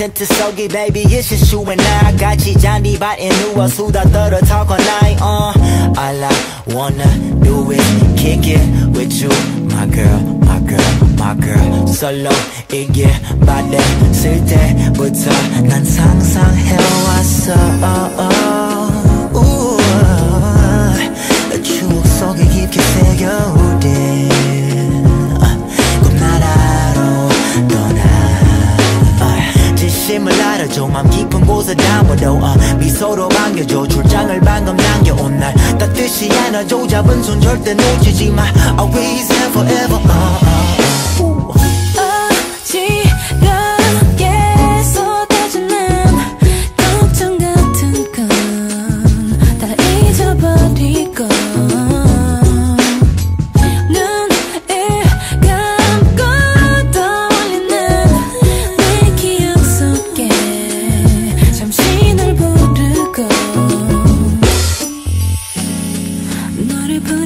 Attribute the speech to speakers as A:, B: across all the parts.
A: 텐트 속이 baby it's just you and I I got you, Johnny Button, 같이 잔디밭에 누워 수다 떨어 talk all night uh. All I wanna do is kick it with you my girl my girl my girl solo 이게 말했을 때부터 난 상상해왔어 oh, oh. 추억 속에 깊게 새겨 곳에 담아둬 uh, 어. 미소로 반겨줘. 출장을 방금 남겨온 날. 따뜻이 안아줘 잡은 손 절대 놓치지 마. Always and forever
B: uh.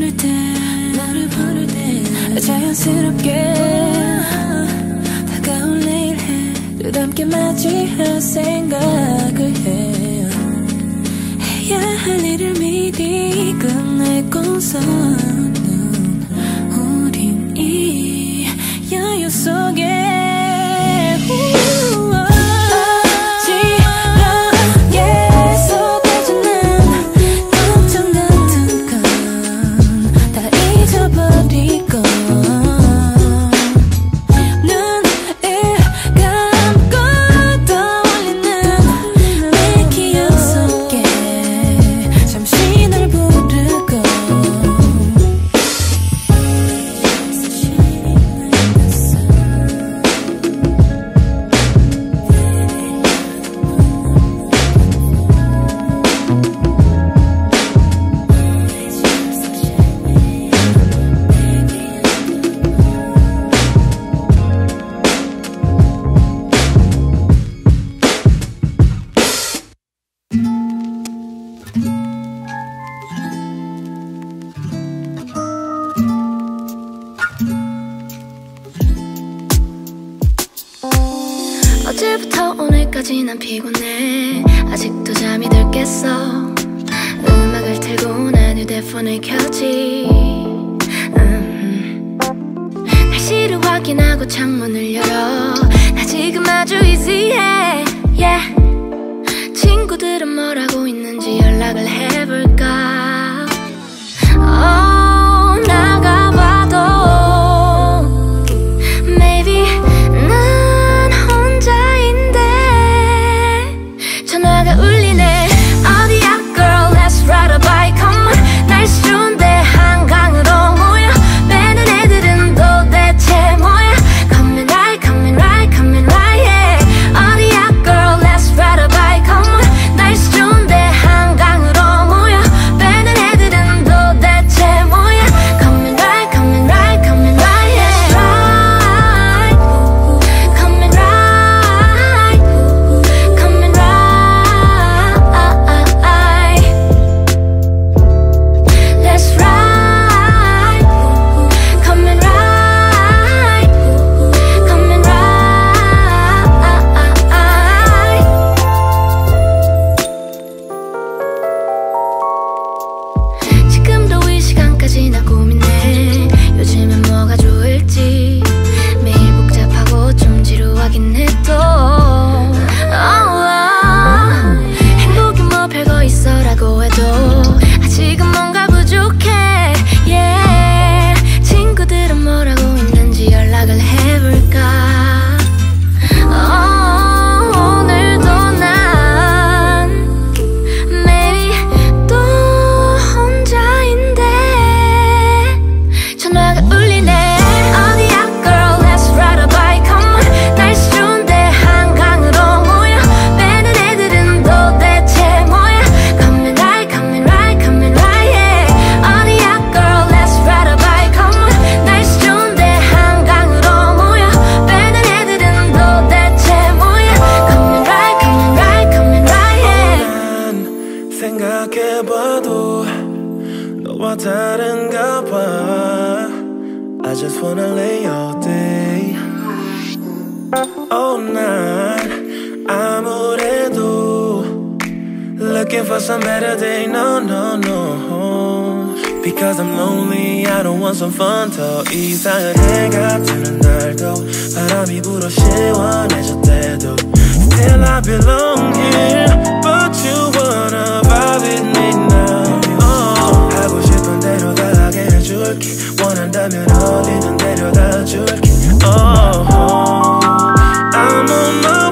B: 부를 때 너를 부를 때 자연스럽게 다가올 내일 해. 뜻함께 맞이할 생각을 해 해야 할 일을 미리 끝내고서
C: just wanna lay all day. All night I'm already Looking for some better day, no, no, no. Because I'm lonely, I don't want some fun. to ease 해가 뜨는 날도 바람이 불어 시원해질 때도. Still I belong here But you wanna vibe with me now. Oh. 하고 싶은 대로 가게.
D: 가면 어디든 데려다 줄게. Oh, oh, I'm on my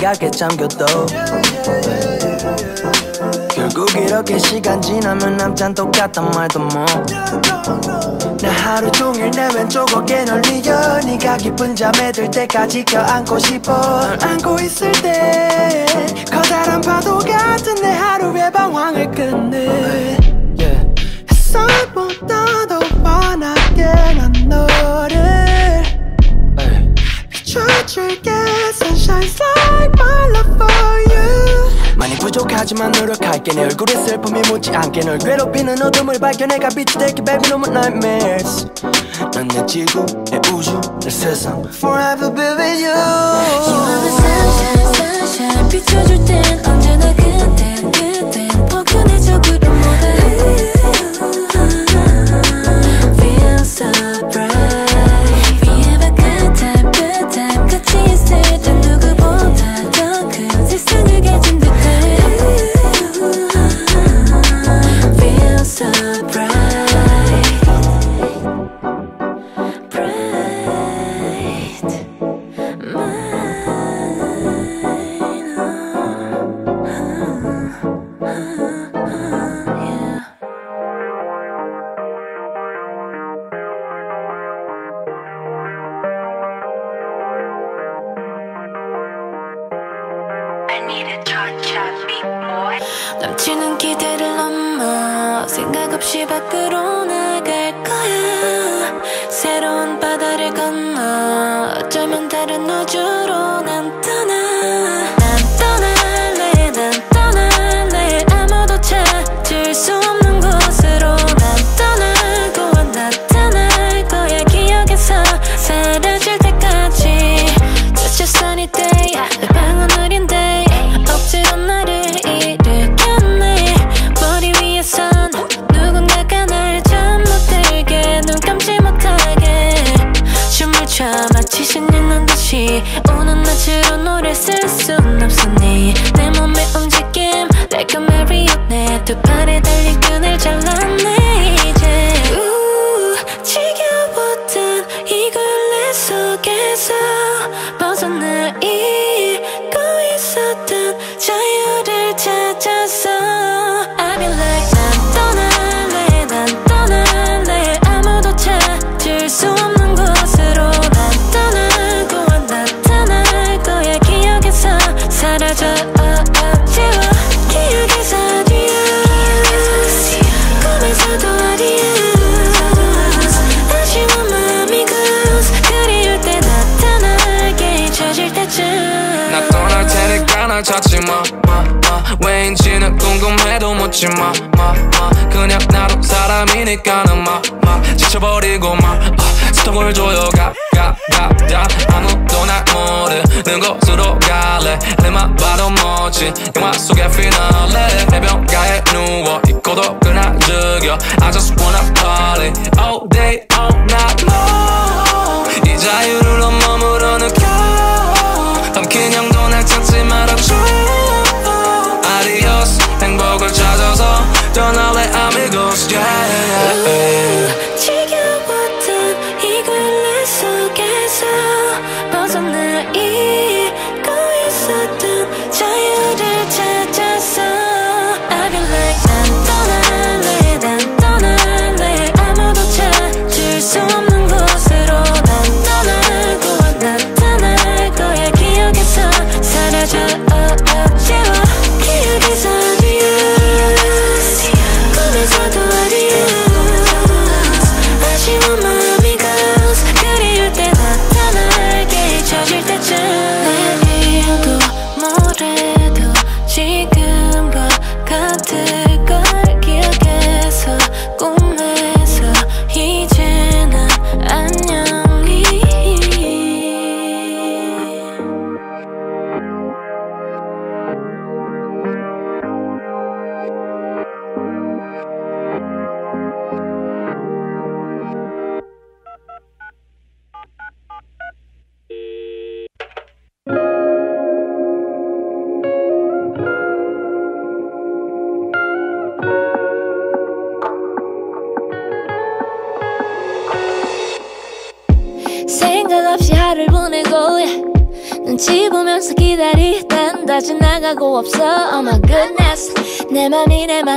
D: 생각에
E: 잠겼도. 결국 이렇게 시간 지나면 남잔 똑같단 말도 뭐나 하루 종일 내 왼쪽 어깨 널리여 네가 깊은 잠에 들 때까지 껴안고 싶어. 널 안고 있을 때 커다란 파도 같은 내 하루의 방황을 끝내 얼굴에 슬픔이 묻지않게 널 괴롭히는 어둠을 발견해 가 빛이 될게 baby 너무 nightmares 난내 지구 내 우주 내 세상 forever be with you
D: You are my sunshine sunshine 비춰줄 땐 언제나 그대 하지 마,
F: 마, 마. 그냥 나도 사람이니까 는마 마, 지쳐버리고 마 아, 스톱을 줘요 가, 가, 가, 가. 아무도 날 모르는 곳으로 갈래. 내만 봐도 멋진 영화 속의 피날레 해변가에 누워 있고도 그날 즐겨. I just wanna party all day all night long.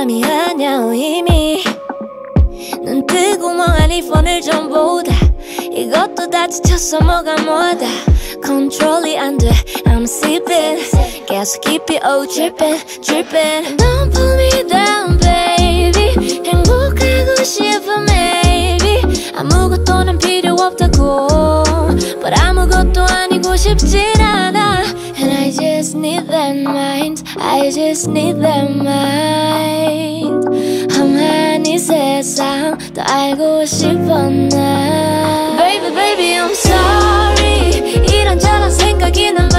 D: 밤이 아냐 이미. 눈 뜨고 멍하니 폰을 좀 보다. 이것도 다 지쳤어 뭐가 뭐다. 컨트롤이 안돼 I'm sipping 계속 깊이 oh dripping dripping Don't pull me down baby. 행복하고 싶어 maybe. 아무것도는 필요 없다고. But 아무것도 아니고 싶진 않아. And I just need
B: that mind. I just need that mind. 더 알고 싶었나 Baby baby I'm sorry 이런저런 생각이 난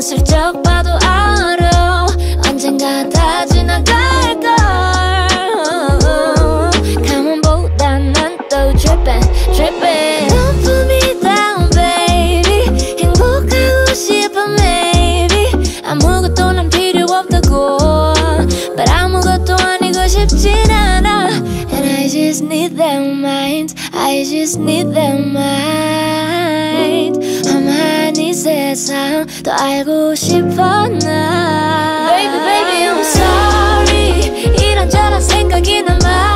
B: 슬쩍 봐도 알아. 언젠가 다 가문보다 난또 Don't put me down baby. 행복하고 싶어 maybe. 아무것도 난 필요 없다고. But 아무것도 아니고 싶진 않아. And I just need their minds. I just need their minds. 세상 더 알고 싶어 나? Baby baby I'm sorry. 이런저런 생각이 남아.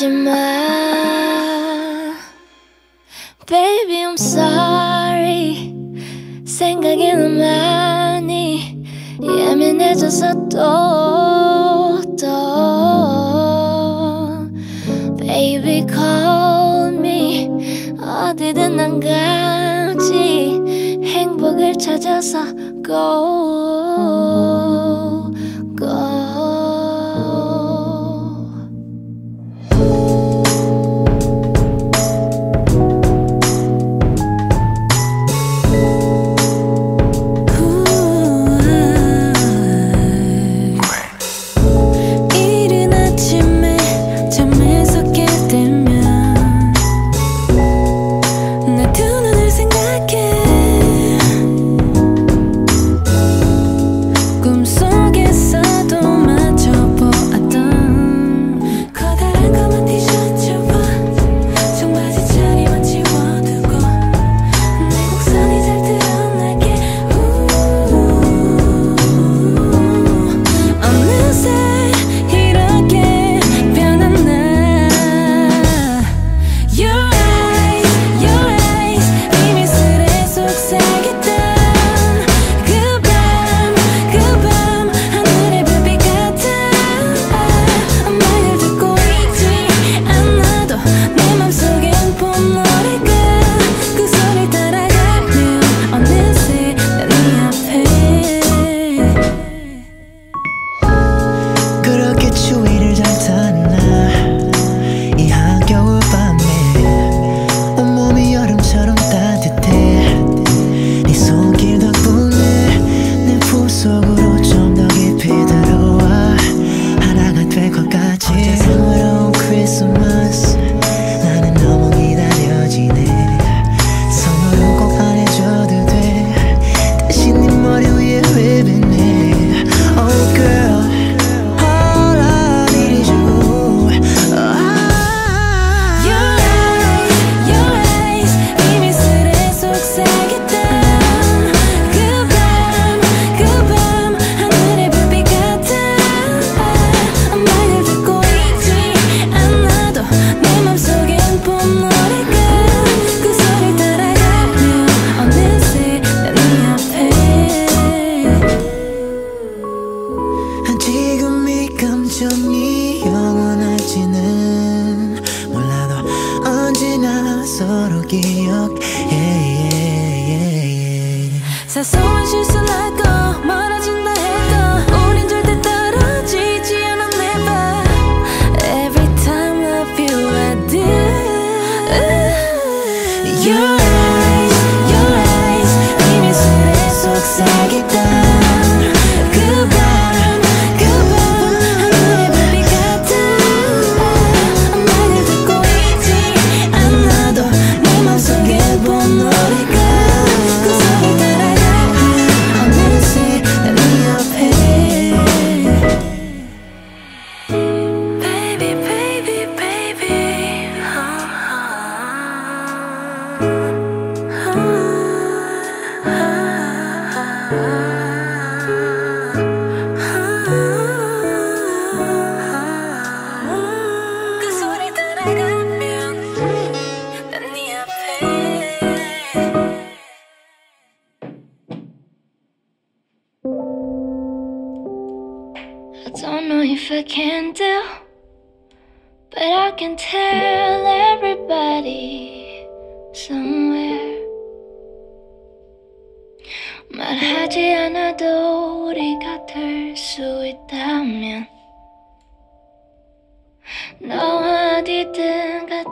B: your
D: mind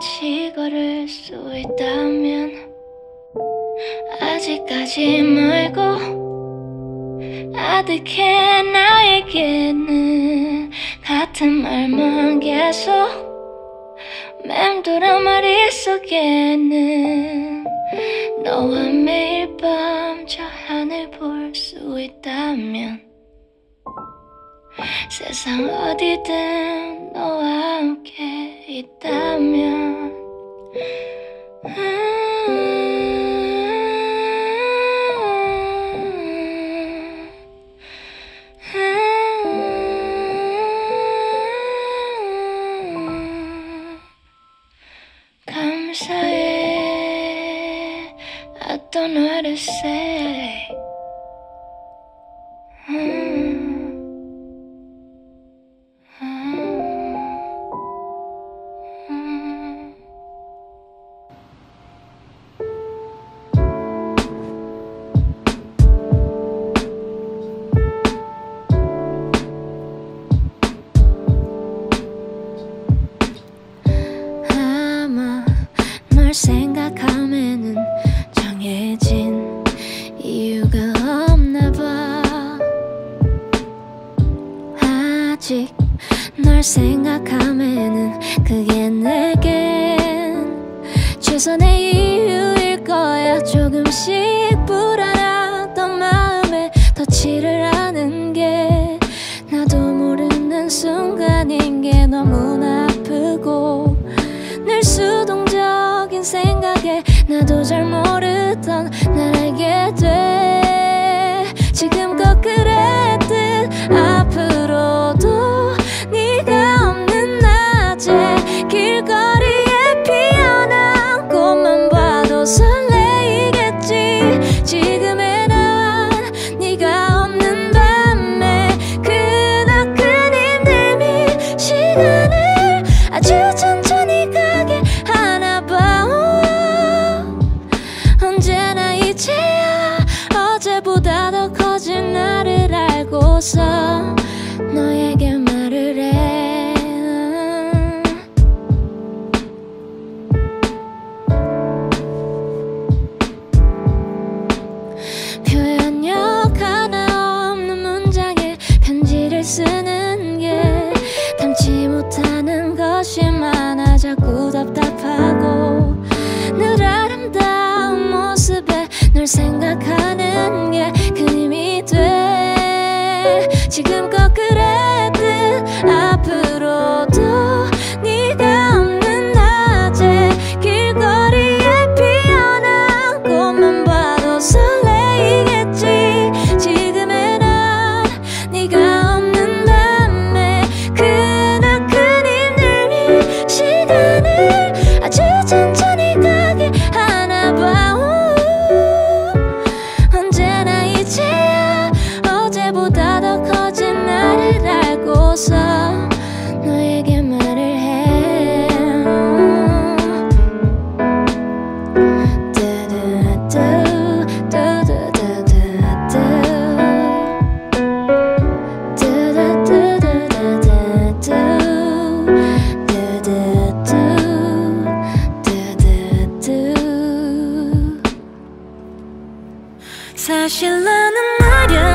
B: 다시 걸을 수 있다면 아직까지 말고 아득해 나에게는 같은 말만 계속 맴돌아 머릿 속에는 너와 매일 밤 저 하늘 볼 수 있다면 세상 어디든 너와 함께 있다면. 음. 사실 나는 말야.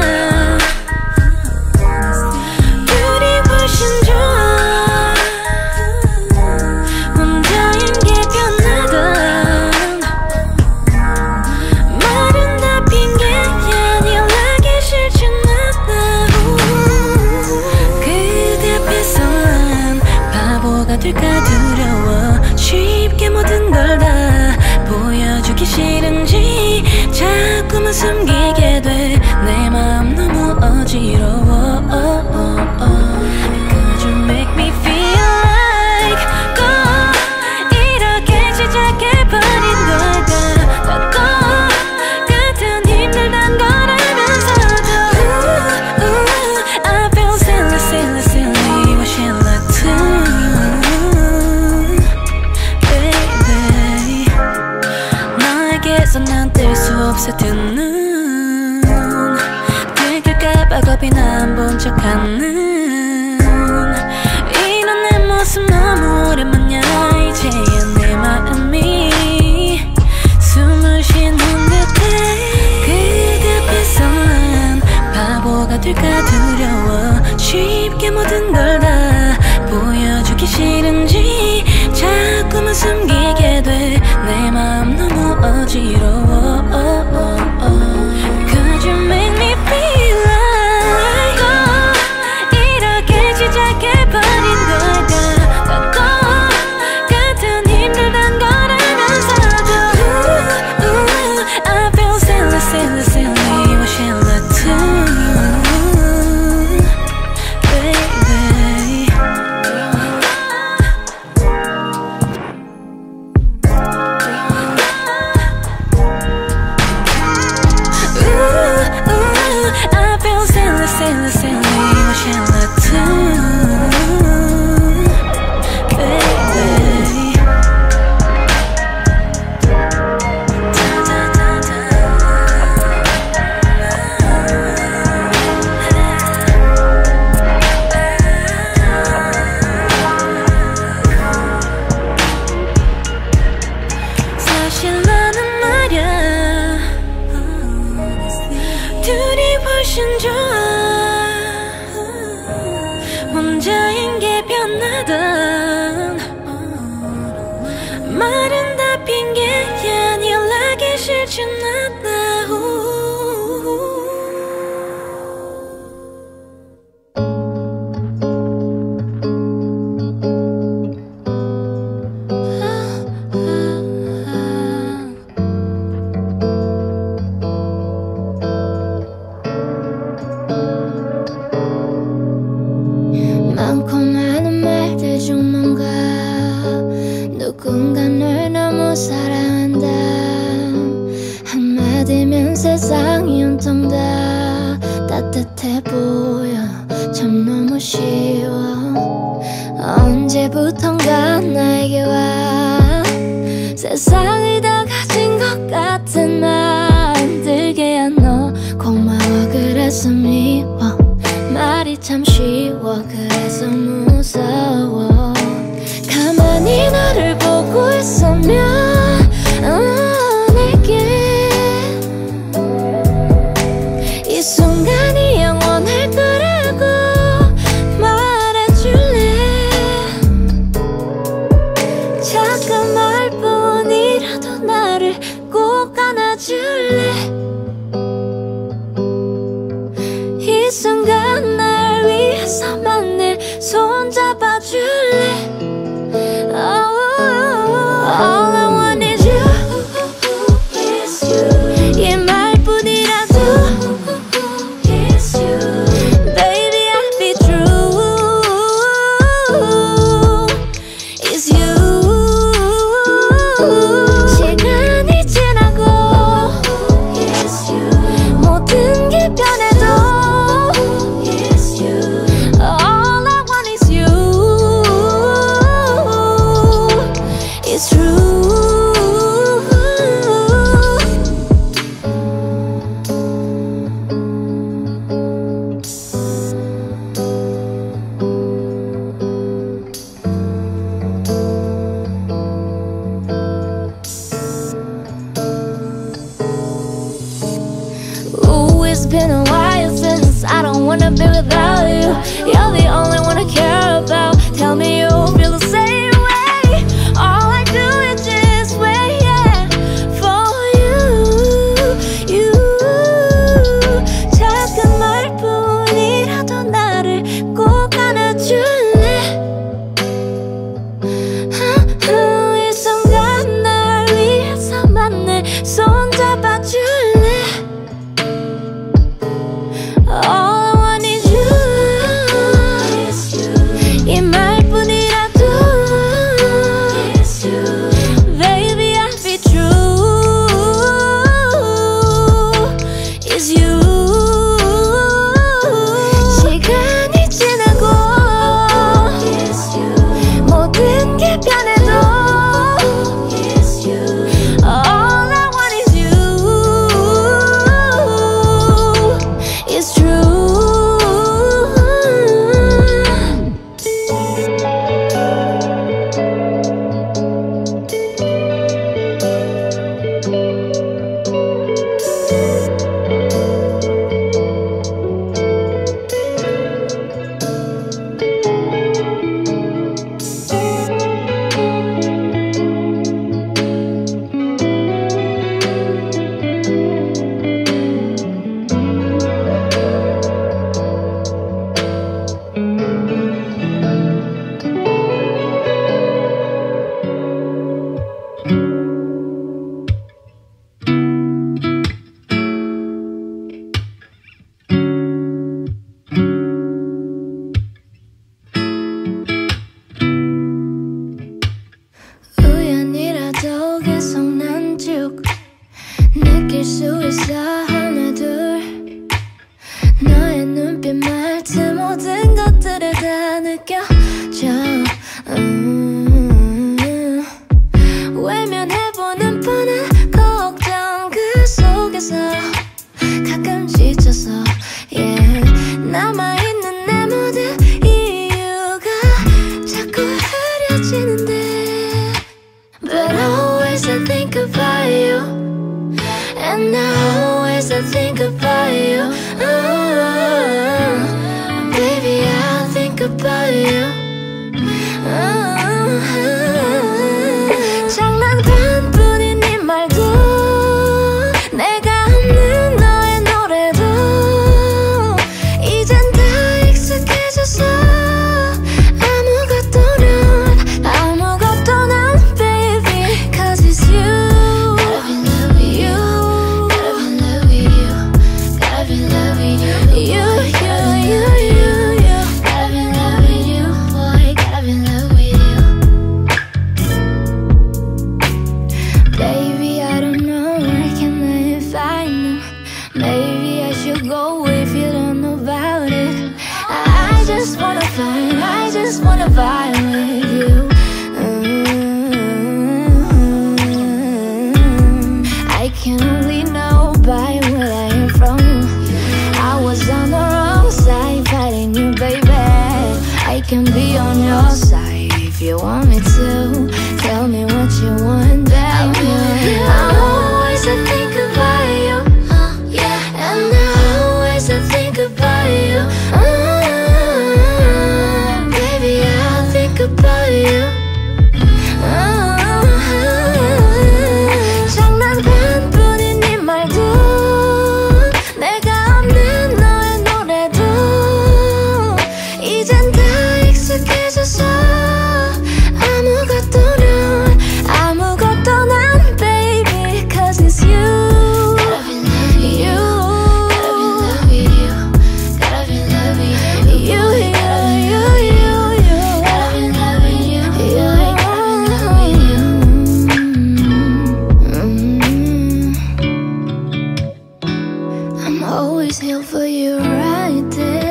B: silver you
D: right there.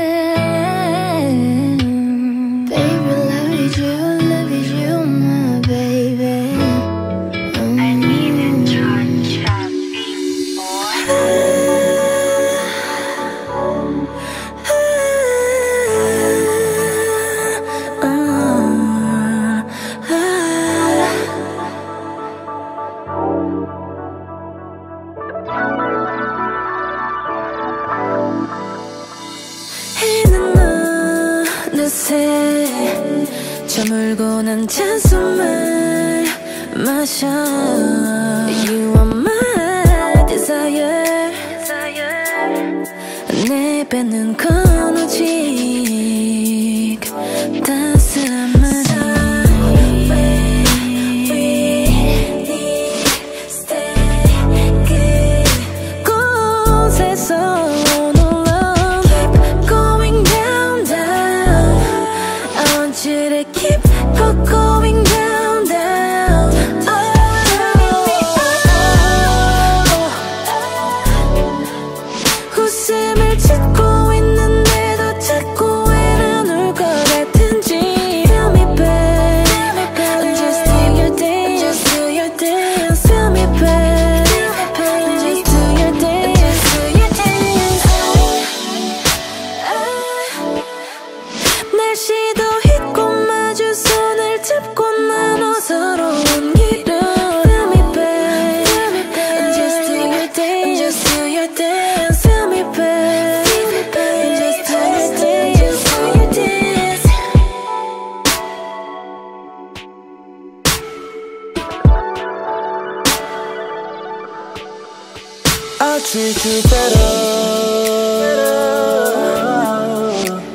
E: I'll treat you better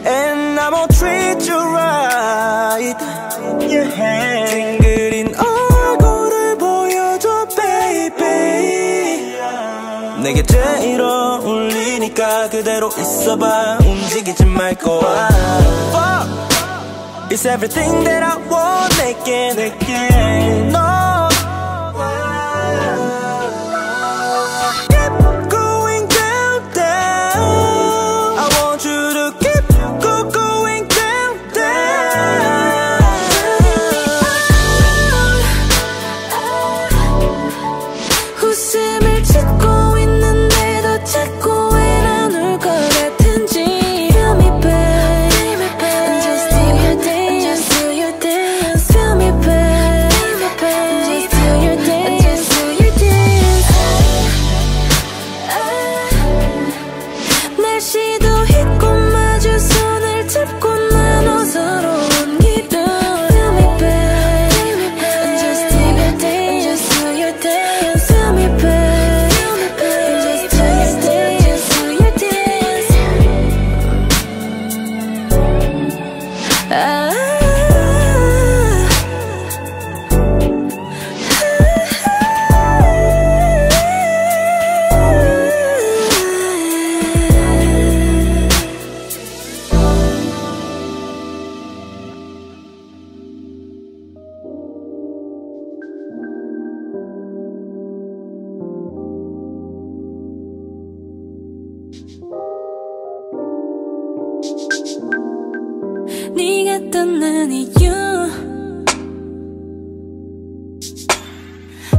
E: And I'm gonna treat you right yeah. 찡그린 얼굴을 보여줘 baby 내게 제일 어울리니까 그대로 있어봐 움직이지 말고 Fuck It's everything that I want 내게 내게
D: 네가 떠난 이유.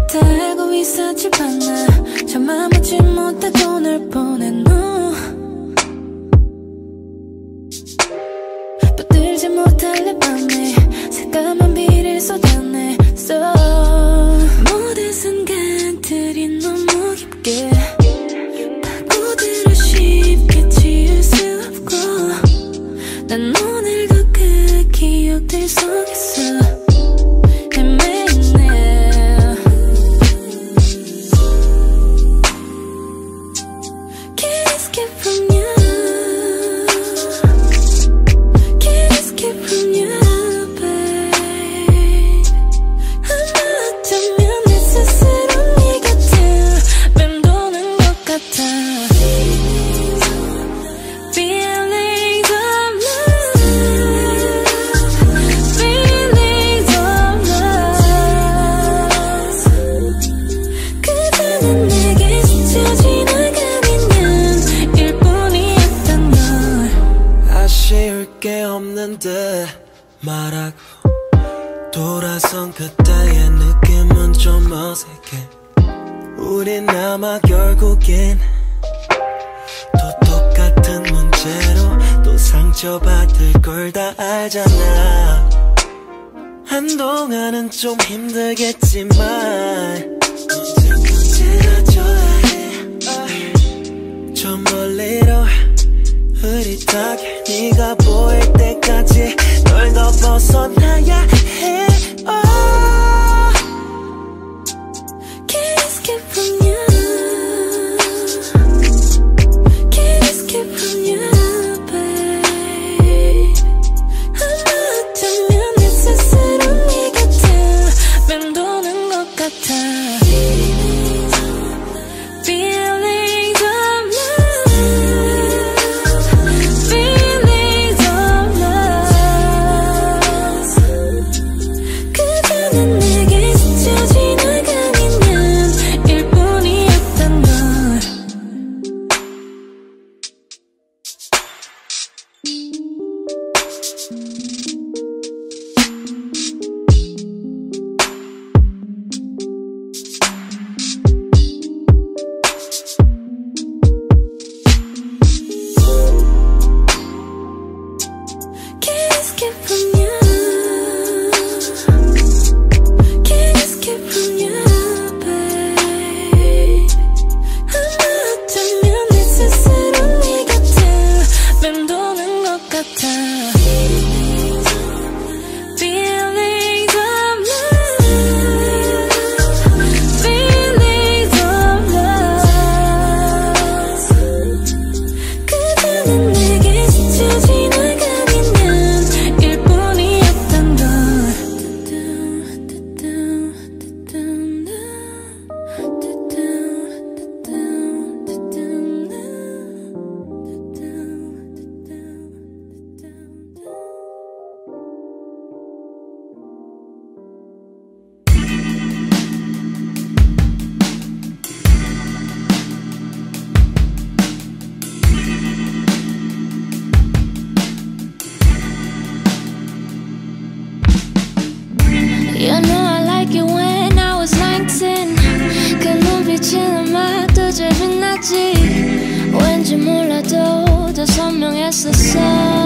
D: 다 알고 있었지 않나. 저만 믿지 못하고 널 보낸 후. 붙들지 못할
E: 혼자
D: 선명했었어.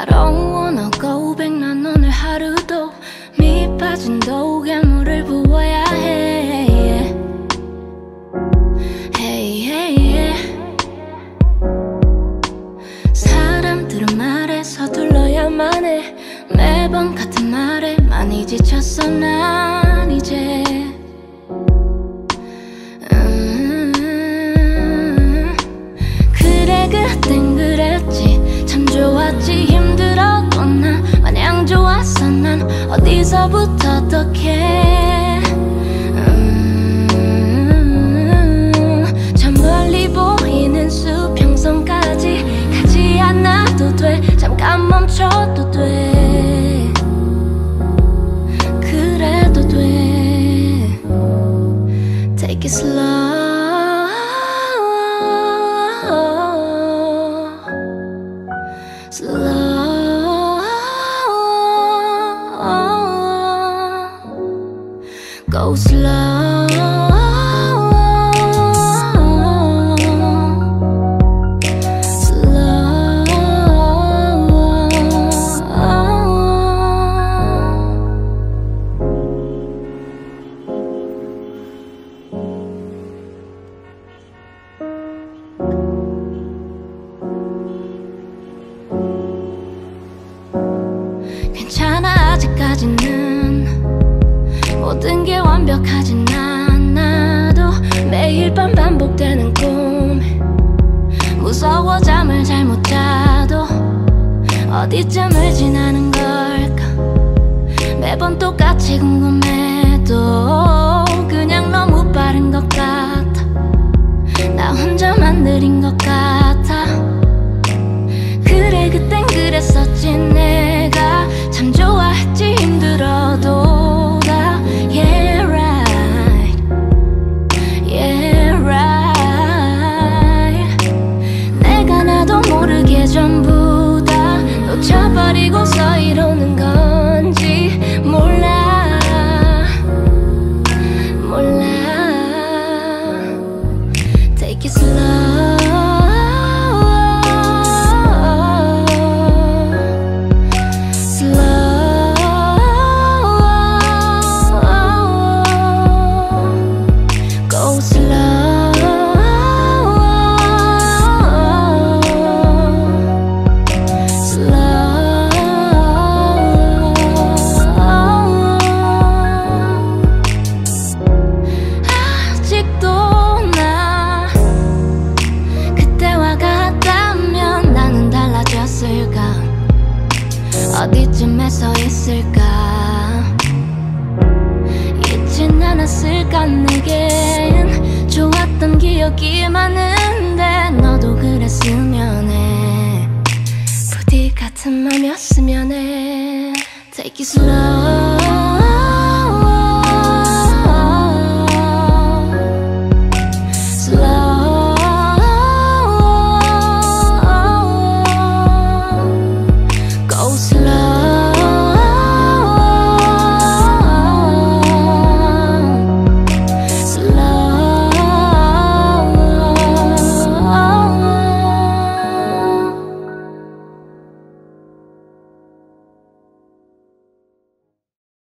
B: I don't wanna go back 난 오늘 하루도 밑 빠진 독에 물을 부어야 해. Hey hey yeah. 사람들은 말에 서둘러야만 해. 매번 같은 말에 많이 지쳤어 난 그래서 난 어디서부터 어떻게? 음, 저 멀리 보이는 수평선까지 가지 않아도 돼. 잠깐 멈춰도 돼.